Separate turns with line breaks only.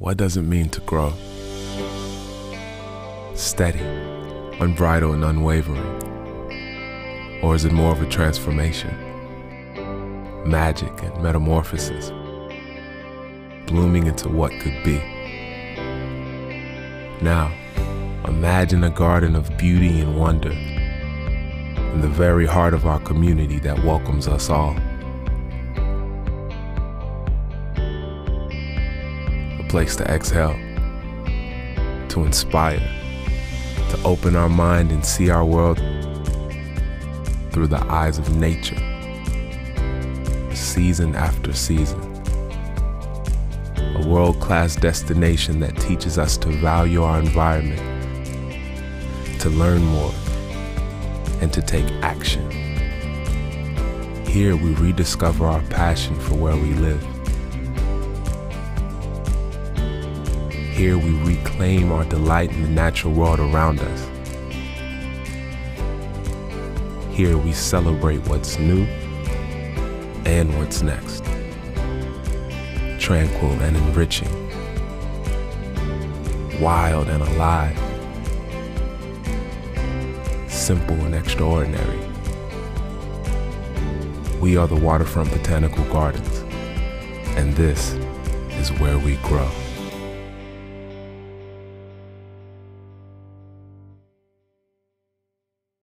what does it mean to grow? Steady, unbridled, and unwavering? Or is it more of a transformation? Magic and metamorphosis, blooming into what could be. Now, imagine a garden of beauty and wonder in the very heart of our community that welcomes us all. Place to exhale, to inspire, to open our mind and see our world through the eyes of nature, season after season. A world class destination that teaches us to value our environment, to learn more, and to take action. Here we rediscover our passion for where we live. Here we reclaim our delight in the natural world around us. Here we celebrate what's new and what's next. Tranquil and enriching. Wild and alive simple and extraordinary. We are the Waterfront Botanical Gardens, and this is where we grow.